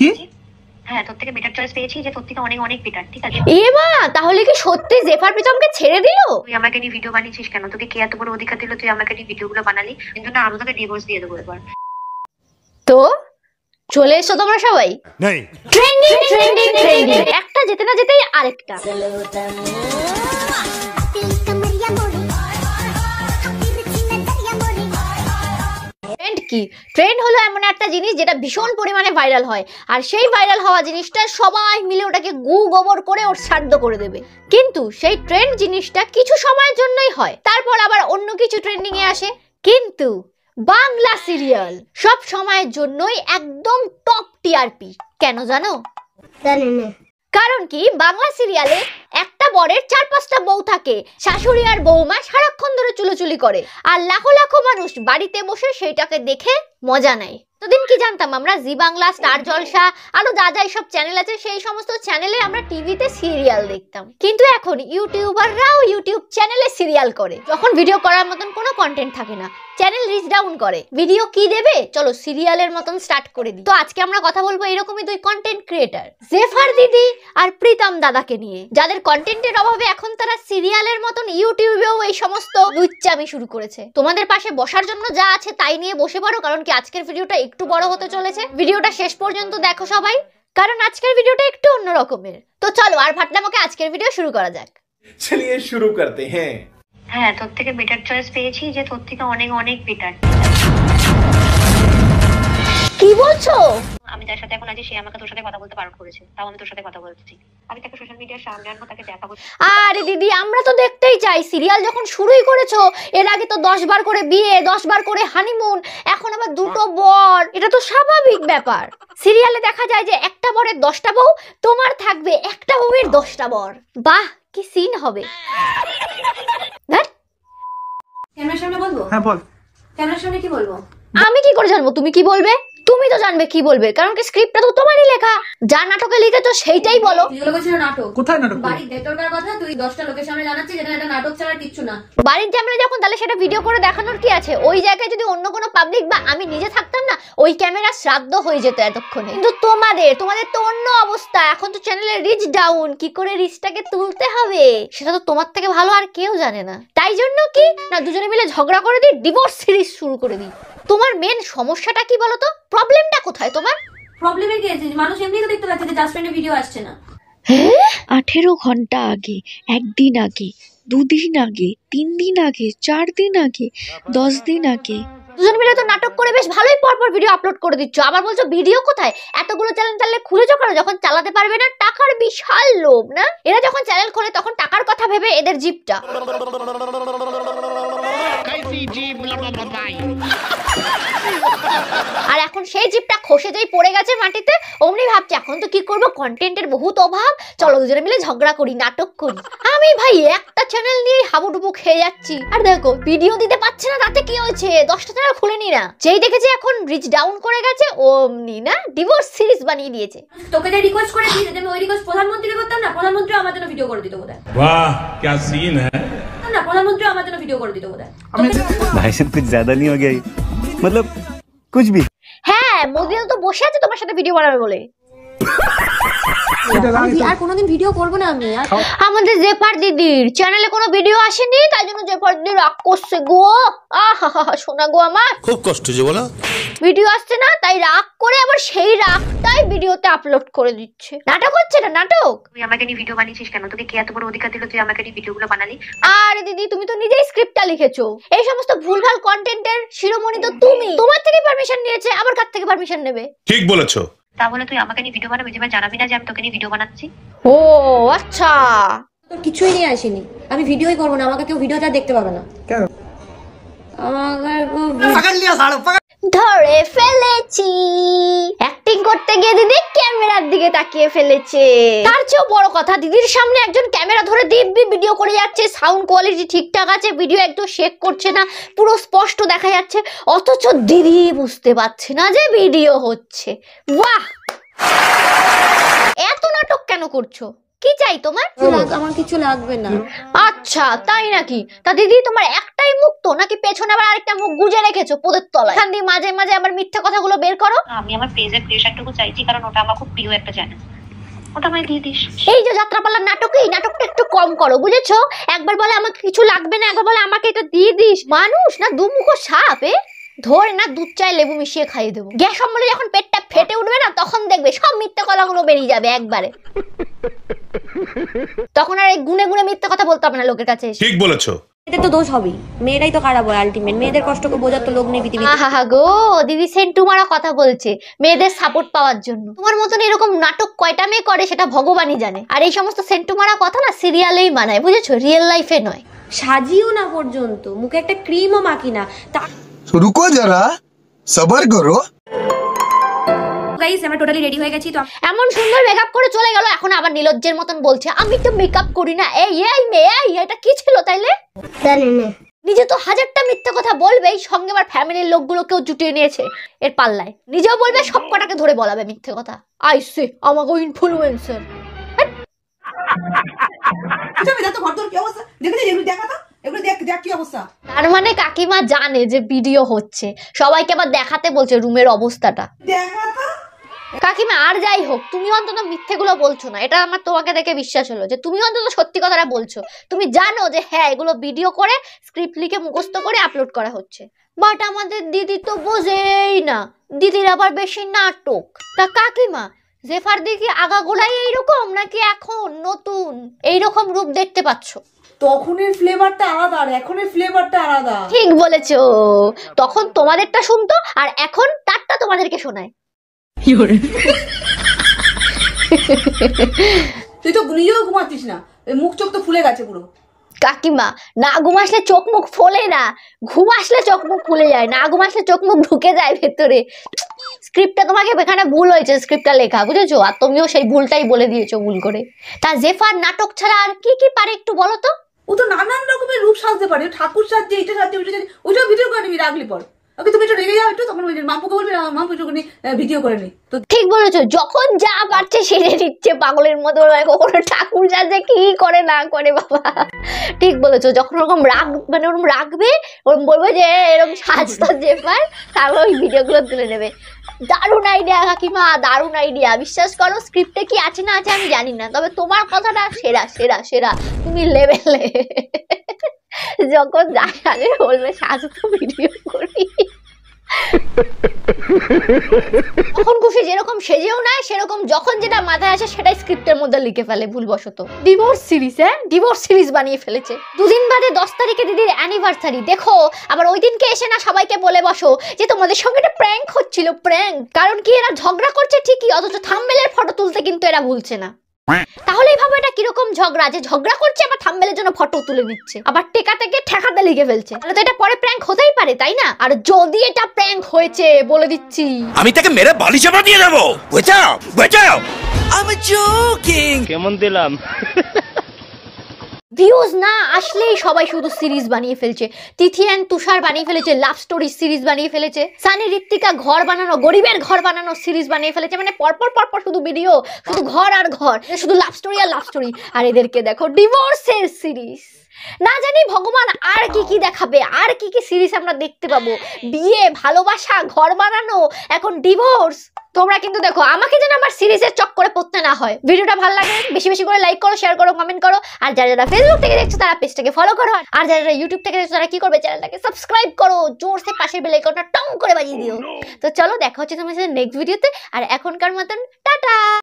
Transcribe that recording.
কি? হ্যাঁ তোর থেকে বেটার চয়েস পেয়েছি যে তোর থেকে অনেক অনেক বেটার ঠিক আছে? এ মা তাহলে কি সত্যি জেফার প্রীতমকে ছেড়ে দিল? তুই আমাকে নিয়ে ভিডিও বানিয়েছিস কেন? তোকে কে এত বড় অধিকার দিল? তুই আমাকে নিয়ে ভিডিওগুলো বানালি? কিন্তু না আমি তোকে ডিভোর্স দিয়ে দেবো এবার। তো চলে এসো তোমরা সবাই। नहीं ট্রেন্ডিং ট্রেন্ডিং ট্রেন্ডিং একটা যেতে না যেতেই আরেকটা। কি? ট্রেন্ড হলো এমন একটা জিনিস যেটা ভীষণ পরিমাণে ভাইরাল হয়। আর সেই ভাইরাল হওয়া জিনিসটা সবাই মিলে ওটাকে গু গোবর করে ওর শ্রাদ্ধ করে দেবে। কিন্তু সেই ট্রেন্ড জিনিসটা কিছু সময়ের জন্যই হয়। তারপর আবার অন্য কিছু ট্রেন্ডিং এ আসে। কিন্তু বাংলা সিরিয়াল সব সময়ের জন্যই একদম টপ টিআরপি কেন জানো? কারণ কি? বাংলা সিরিয়ালে একটা বরের চার পাঁচটা বউ থাকে। শাশুড়ি আর বৌমা সারাক্ষণ ধরে চুলোচুলি করে। আর লাখো লাখো মানুষ বাড়িতে বসে সেইটাকে দেখে মজা নেয়। তোদিন কি জানতাম আমরা? জি বাংলা, স্টার জলসা, আরও যা যা সব চ্যানেল আছে, সেই সমস্ত চ্যানেলে আমরা টিভিতে সিরিয়াল দেখতাম। কিন্তু এখন ইউটিউবাররাও ইউটিউব চ্যানেলে সিরিয়াল করে। যখন ভিডিও করার মতন কোনো কন্টেন্ট থাকে না। চ্যানেল রিচ ডাউন করে। ভিডিও কি দেবে? চলো সিরিয়ালের মতন স্টার্ট করে দিই। তো আজকে আমরা কথা বলব এরকমই দুই কন্টেন্ট ক্রিয়েটার জেফার দিদি আর প্রীতম দাদাকে নিয়ে। যাদের কন্টেন্টের অভাবে এখন তারা সিরিয়ালের মতন ইউটিউবেও এই সমস্ত লুচ্চামি শুরু করেছে। তোমাদের পাশে বসার জন্য যা আছে তাই নিয়ে বসে পড়ো কারণ কি আজকের ভিডিওটা একটু বড় হতে চলেছে। ভিডিওটা শেষ পর্যন্ত দেখো সবাই কারণ আজকের ভিডিওটা একটু অন্য রকমের তো চলো আর ভাটনামকে আজকের ভিডিও শুরু করা যাক। চলিয়ে শুরু করতে হ্যাঁ। হ্যাঁ তোর থেকে বেটার চয়েস পেয়েছি যে তোর থেকে অনেক অনেক বেটার কি বলছো? আমি তার সাথে এখন আছি সে আমাকে তোর সাথে কথা বলতে বারণ করেছে। তাও আমি তোর সাথে কথা বলছি। আমি তাকে সোশ্যাল মিডিয়ার সামনে আনব তাকে দেখাবো আরে দিদি আমরা তো দেখতেই চাই। সিরিয়াল যখন শুরুই করেছ এর আগে তো দশ বার করে বিয়ে দশ বার করে হানিমুন এখন আবার দুটো বর। এটা তো স্বাভাবিক ব্যাপার। সিরিয়ালে দেখা যায় যে একটা বরের দশটা বউ তোমার থাকবে একটা বউয়ের দশটা বর। বাহ কি সিন হবে। ক্যামেরার সামনে বলব? হ্যাঁ বল। ক্যামেরার সামনে কি বলব? আমি কি করে জানব? তুমি কি বলবে? তুমি তো জানবে কি বলবে কারণ কি স্ক্রিপ্টটা তো তোমারই লেখা। যা নাটকে লিখেছো সেইটাই বলো। নাটক। কোথায় নাটক? বাড়ির ভেতরকার কথা তুই দশটা লোকের সামনে জানাচ্ছিস এটা একটা নাটক ছাড়া কিচ্ছু না। বাড়ির ঝামেলা যখন তাহলে সেটা ভিডিও করে দেখানোর কি আছে? ওই জায়গায় যদি অন্য কোনো পাবলিক বা আমি নিজে থাকতাম না ওই ক্যামেরা শ্রাদ্ধ হয়ে যেত এতক্ষণে। কিন্তু তোমাদের তোমাদের তো অন্য অবস্থা। এখন তো চ্যানেলের রিচ ডাউন কি করে রিচটাকে তুলতে হবে? সেটা তো তোমার থেকে ভালো আর কেউ জানে না। তাই জন্য কি? না দুজনে মিলে ঝগড়া করে দিই ডিভোর্স সিরিজ শুরু করে দিই। তোমার মেন সমস্যাটা কি বলো তো প্রবলেমটা কোথায় তোমার? প্রবলেমের কি আছে? মানুষ এমনি তো দেখতে পাচ্ছে যে জাস্টফ্রেন্ডের ভিডিও আসছে না। আঠেরো ঘণ্টা আগে একদিন আগে দুদিন আগে তিন দিন আগে চার দিন আগে দশ দিন আগে। দুজন মিলে তো নাটক করে বেশ ভালোই পরপর ভিডিও আপলোড করে দিচ্ছ। আবার বলছো ভিডিও কোথায়? এতগুলো চ্যানেল চাললে খুলেছো কেন? যখন চালাতে পারবে না টাকার বিশাল লোভ না? এরা যখন চ্যানেল খোলে তখন টাকার কথা ভেবে এদের জিপটা আর এখন সেই জিপটা খসে যেই পড়ে গেছে মাটিতে অমনি ভাবছে এখন তো কি করব কন্টেন্টের বহুত অভাব চলো দুজনে মিলে ঝগড়া করি নাটক করি আমি ভাই একটা চ্যানেল নিয়ে হাবুডুবু খেয়ে যাচ্ছি আর দেখো ভিডিও দিতে পারছে না তাতে কি হয়েছে দশটা চ্যানেল খুলে নি না যেই দেখেছে এখন রিচ ডাউন করে গেছে অমনি না ডিভোর্স সিরিজ বানিয়ে দিয়েছে তোকে যে রিকোয়েস্ট করেছি যদি আমি ওই রিকোয়েস্ট প্রধানমন্ত্রীকে করতাম না প্রধানমন্ত্রী আমার জন্য ভিডিও করে দিত বোধহয় वाह क्या सीन है না প্রধানমন্ত্রী আমার জন্য ভিডিও করে দিত বোধহয় আমি भाई साहब कुछ ज्यादा नहीं हो गया ये? मतलब कुछ भी হ্যাঁ মোদিয়াল তো বসে আছে তোমার সাথে ভিডিও বানাবে বলে এটা রাখি তো। আর কোনোদিন ভিডিও করবো না আমি আর আমাদের জেফার দিদির চ্যানেলে কোনো ভিডিও আসেনি তাই জন্য জেফার দিদি রাগ করছে গো আহা শোনা গো আমার खूब कष्ट जो बोला ভিডিও আসছে না তাই রাগ করে আবার সেই রাগটাই ভিডিওতে আপলোড করে দিচ্ছে। নাটক হচ্ছে না নাটক? তুই আমাকে নিয়ে ভিডিও বানিয়েছিস কেন? তোকে কে এত বড় অধিকার দিল তুই আমাকে নিয়ে ভিডিওগুলো বানালি? আরে দিদি তুমি তো নিজেই স্ক্রিপ্টটা লিখেছো। এই সমস্ত ভুলভাল কন্টেন্টের শিরোমণি তো তুমি। তোমার থেকে পারমিশন নিয়েছে আবার কার থেকে পারমিশন নেবে? ঠিক বলেছ। তা বলে তুই আমাকে নিয়ে ভিডিও বানাবি যেমন জানাবি না যে আমি তোকে নিয়ে ভিডিও বানাচ্ছি? ও আচ্ছা। তোর কিছুই নিয়ে আসেনি। আমি ভিডিওই করব না আমাকে কেউ ভিডিওটা দেখতে পাবে না। কেন? আমাকে ধরে ফেলেছি। অ্যাক্টিং করতে গিয়ে দিদি ক্যামেরার দিকে তাকিয়ে ফেলেছে। তার চেয়েও বড় কথা দিদির সামনে একজন ক্যামেরা ধরে দিব্যি ভিডিও করে যাচ্ছে। সাউন্ড কোয়ালিটি ঠিকঠাক আছে ভিডিও একদম শেক করছে না পুরো স্পষ্ট দেখা যাচ্ছে। অথচ দিদি বুঝতে পারছে না যে ভিডিও হচ্ছে। বাহ! এত নাটক কেন করছ? কি চাই তোমার? আমার কিছু লাগবে না। আচ্ছা তাই নাকি? তা দিদি তোমার একটাই মুখ তো নাকি পেছনে আবার আরেকটা মুখ গুজে রেখেছো পোদের তলায়? এখান দিয়ে মাঝে মাঝে আবার মিথ্যা কথাগুলো বের করো। আমি আমার পেজের ক্রিয়েশনটুকু চাইছি কারণ ওটা আমার খুব প্রিয় একটা চ্যানেল ওটা আমায় দিয়ে দিস। এই যে যাত্রাপালার নাটক এই নাটকটা একটু কম করো বুঝেছ? একবার বলে আমাকে কিছু লাগবে না একবার বলে আমাকে এটা দিয়ে দিস। মানুষ না দুমুখো সাপ এ? ধরে না দুধ চায় লেবু মিশিয়ে খাইয়ে দেবো। গ্যাস অম্বলে যখন পেটটা ফেটে উঠবে না তখন দেখবে সব মিথ্যা কথাগুলো বেরিয়ে যাবে একবারে। তখন আর এই গুনে গুনে মিথ্যা কথা বলতে হবে না লোকের কাছে ঠিক বলেছ। মেয়েদের সাপোর্ট পাওয়ার জন্য। তোমার মতন এরকম নাটক কয়টা মেয়ে করে সেটা ভগবানই জানে। আর এই সমস্ত কথা না সিরিয়ালেই মানায় বুঝেছ? রিয়েল লাইফে নয়। সাজিও না পর্যন্ত মুখে একটা ক্রিমও মাখি না। তা যারা গাইস আমরা টোটালি রেডি হয়ে গেছি তো এমন সুন্দর মেকআপ করে চলে গেল এখন আবার নীলজ্জের মতন বলছে আমি তো মেকআপ করি না। এই এই মেয়ে এই এটা কি ছিল তাইলে? জানি না। নিজে তো হাজারটা মিথ্যে কথা বলবেই সঙ্গে আবার ফ্যামিলির লোকগুলোকেও জুটিয়ে নিয়েছে এর পাল্লায়। নিজেও বলবে সব কটাকে ধরে বলাবে মিথ্যে কথা। আইসে আমাকে ইনফ্লুয়েন্সার তার মানে কাকিমা জানে যে ভিডিও হচ্ছে। সবাইকে আবার দেখাতে বলছে রুমের অবস্থাটা। কাকিমা আর যাই হোক তুমি অন্তত মিথ্যেগুলো বলছো না। এটা আমার তোমাকে দেখে বিশ্বাস হলো যে তুমি অন্তত সত্যি কথাটা বলছো। তুমি জানো যে হ্যাঁ এগুলো ভিডিও করে স্ক্রিপ্ট লিখে মুখস্থ করে আপলোড করা হচ্ছে। বাট আমাদের দিদি তো বোঝেই না। দিদির আবার বেশি নাটক। তা কাকিমা জেফার দিকে আগাগোড়াই এইরকম নাকি এখন নতুন? এইরকম রূপ দেখতে পাচ্ছ। তখনের ফ্লেভারটা আলাদা আর এখনের ফ্লেভারটা আলাদা। ঠিক বলেছ। তখন তোমাদেরটা শুনতো আর এখন তারটা তোমাদেরকে শোনায়। তুই তো নিজেও ঘুমাচ্ছিস না। মুখ চোখ তো ফুলে গেছে পুরো। কাকিমা না ঘুম আসলে চোখ মুখ ফোলে না। ঘুম আসলে চোখ মুখ ফুলে যায় না ঘুম আসলে চোখ মুখ ঢুকে যায় ভেতরে। স্ক্রিপ্টটা তোমাকে এখানে ভুল হয়েছে স্ক্রিপ্টটা লেখা বুঝেছ? আর তুমিও সেই ভুলটাই বলে দিয়েছ ভুল করে। তা জেফার নাটক ছাড়া আর কি কি পারে একটু বলো তো? ও তো নানান রকমের রূপ সাজতে পারে। ঠাকুর সাজছে এটা সাজছে ওইটা সাজছে ওইটাও ভিডিও করে নিবি রাখলি পর। ওকে তুমি একটু রেগে যাও একটু তখন ওই যে মাম্পুকে বলবি "আহ, মাম্পু একটু ভিডিও করে নি। তো ঠিক বলেছ যখন যা পারছে সেরে নিচ্ছে পাগলের মতো। কখনো ঠাকুর যাচ্ছে কি করে না করে বাবা। ঠিক বলেছ যখন ওরকম রাগ মানে ওরকম রাখবে ওরকম বলবে যে এরকম সাজতো জেফার তারপর ওই ভিডিওগুলো তুলে নেবে। দারুণ আইডিয়া কাকিমা দারুণ আইডিয়া বিশ্বাস করো স্ক্রিপ্টে কি আছে না আছে আমি জানি না তবে তোমার কথাটা সেরা সেরা সেরা। তুমি লেভেলে। যখন যা সাজে বলবে সাজতো ভিডিও করি। তখন খুশি যেরকম সেজেও নেয়, সেরকম যখন যেটা মাথায় আসে সেটাই স্ক্রিপ্টের মধ্যে লিখে ফেলে ভুলবশত। ডিভোর্স সিরিজ হ্যাঁ? ডিভোর্স সিরিজ বানিয়ে ফেলেছে। দুদিন বাদে দশ তারিখে দিদির অ্যানিভার্সারি দেখো, আবার ওই দিনকে এসে না সবাইকে বলে বসো যে তোমাদের সঙ্গে একটা প্র্যাঙ্ক হচ্ছিল প্র্যাঙ্ক কারণ কি এরা ঝগড়া করছে ঠিকই, অথচ থাম্বেলের ফটো তুলতে কিন্তু এরা ভুলছে না। তাহলেই ভাবো এটা কীরকম ঝগড়া? যে ঝগড়া করছে আবার থাম্বেলের জন্য ফটো তুলে দিচ্ছে। আবার টেকা থেকে ঠেকাতে লিখে ফেলছে। তাহলে তো এটা পরে প্র্যাঙ্ক হতেই পারে তাই না? আর যদি এটা প্র্যাঙ্ক হয়েছে বলে দিচ্ছি। আমি তাকে মেরে বালি চাপা দিয়ে দেবো। বেচাও বেচাও কেমন দিলাম? ভিউজ না আসলেই সবাই শুধু সিরিজ বানিয়ে ফেলছে। তিথি অ্যান্ড তুষার বানিয়ে ফেলেছে লাভ স্টোরি সিরিজ বানিয়ে ফেলেছে। সানি ঋত্বিকা ঘর বানানো, গরিবের ঘর বানানো সিরিজ বানিয়ে ফেলেছে। মানে পরপর পরপর শুধু ভিডিও শুধু ঘর আর ঘর। শুধু লাভ স্টোরি আর লাভ স্টোরি আর এদেরকে দেখো ডিভোর্সের সিরিজ না জানি ভগবান আর কি কি দেখাবে, আর কি কি সিরিজ আমরা দেখতে পাবো। বিয়ে, ভালোবাসা, ঘর বানানো, এখন ডিভোর্স তোমরা কিন্তু দেখো আমাকে যেন আমার সিরিজের চক করে পড়তে না হয়। ভিডিওটা ভালো লাগে বেশি বেশি করে লাইক করো শেয়ার করো কমেন্ট করো। আর যারা যারা ফেসবুক থেকে দেখছ তারা পেজটাকে ফলো করো। আর যারা যারা ইউটিউব থেকে দেখছ তারা কি করবে? চ্যানেলটাকে সাবস্ক্রাইব করো। জোরসে পাশের বেল আইকনটা টং করে বাজিয়ে দিও। তো চলো দেখা হচ্ছে তোমার সাথে নেক্সট ভিডিওতে আর এখনকার মতন টাটা!